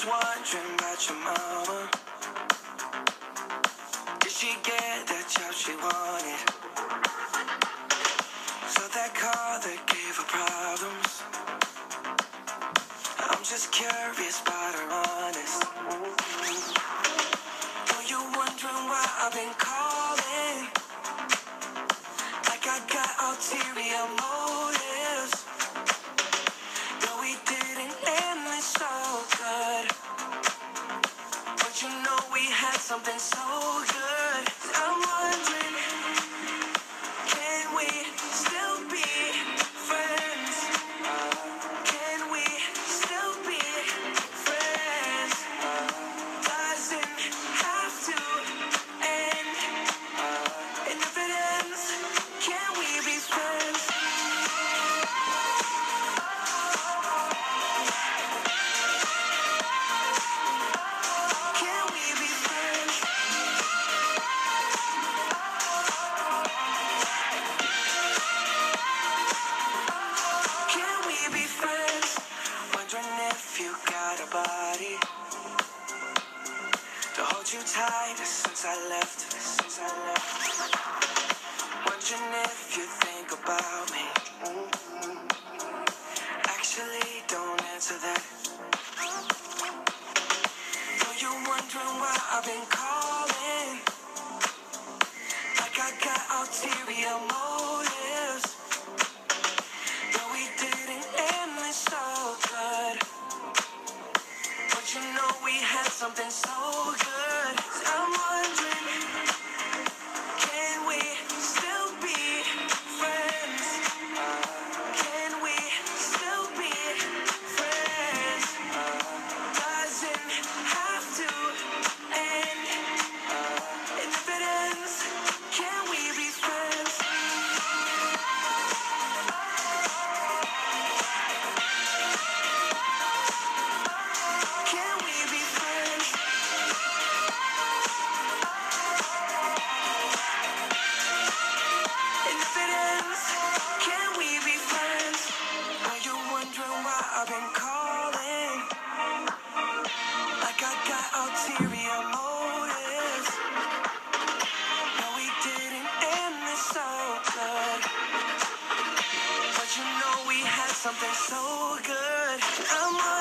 just wondering about your mama. Did she get that job she wanted? So that car that gave her problems. I'm just curious about her honest. Know you wondering why I've been calling? You know we had something so good. A body to hold you tight since I left. Since I left. Wondering if you think about me. Actually, don't answer that. Know you wondering why I've been calling. Like I got ulterior motives. Something so good. I'm wondering, something so good.